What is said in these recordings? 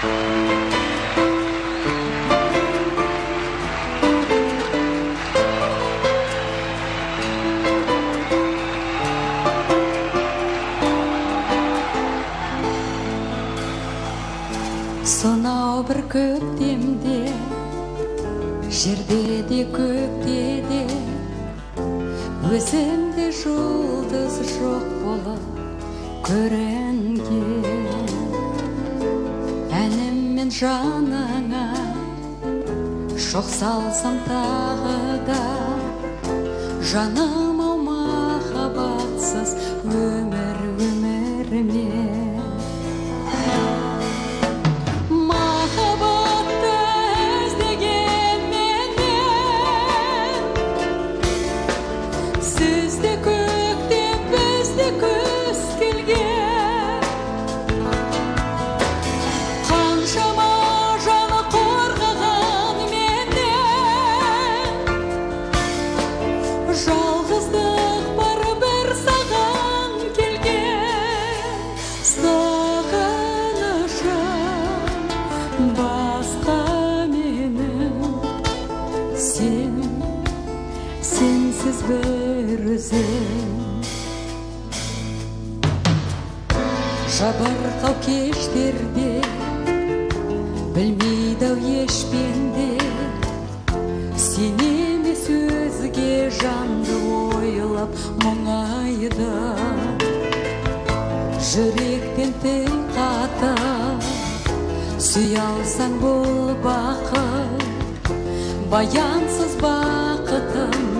сонау бір көктемде жерде де көкте де. Өзімде жұлдыз жоқ болып көрінген. Жаныңа шоқ салсам тағы да. Жаным ау махаббатсыз өмір бір өзім жабырқау кештерде білмейді ау еш пенде сен емес өзге жанды ойлап мұңайды жүректен тіл қатып сүйе алсаң бұл бақыт баянсыз бақытымды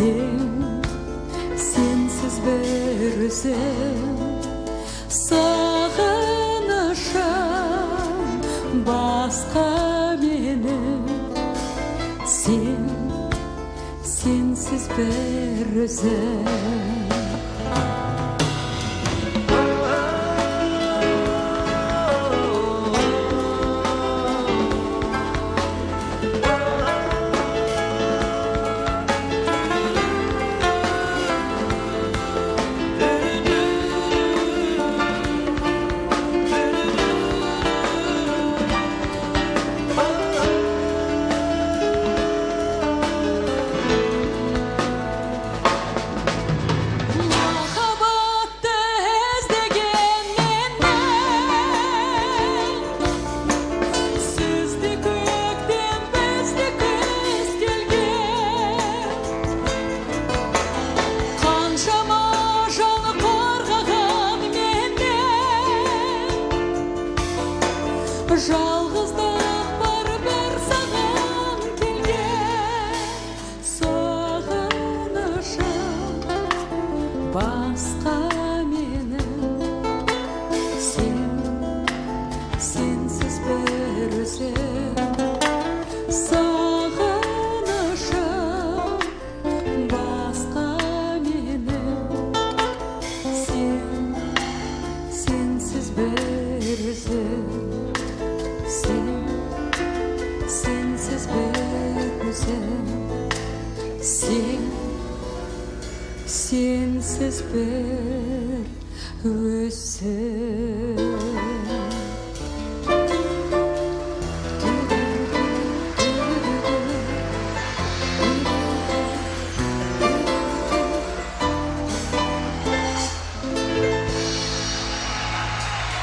сен сенсіз бір өзім сағынышым басқа менің сен сенсіз бір өзім жалғыздық s'espère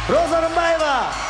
Rosa Rumbaeva!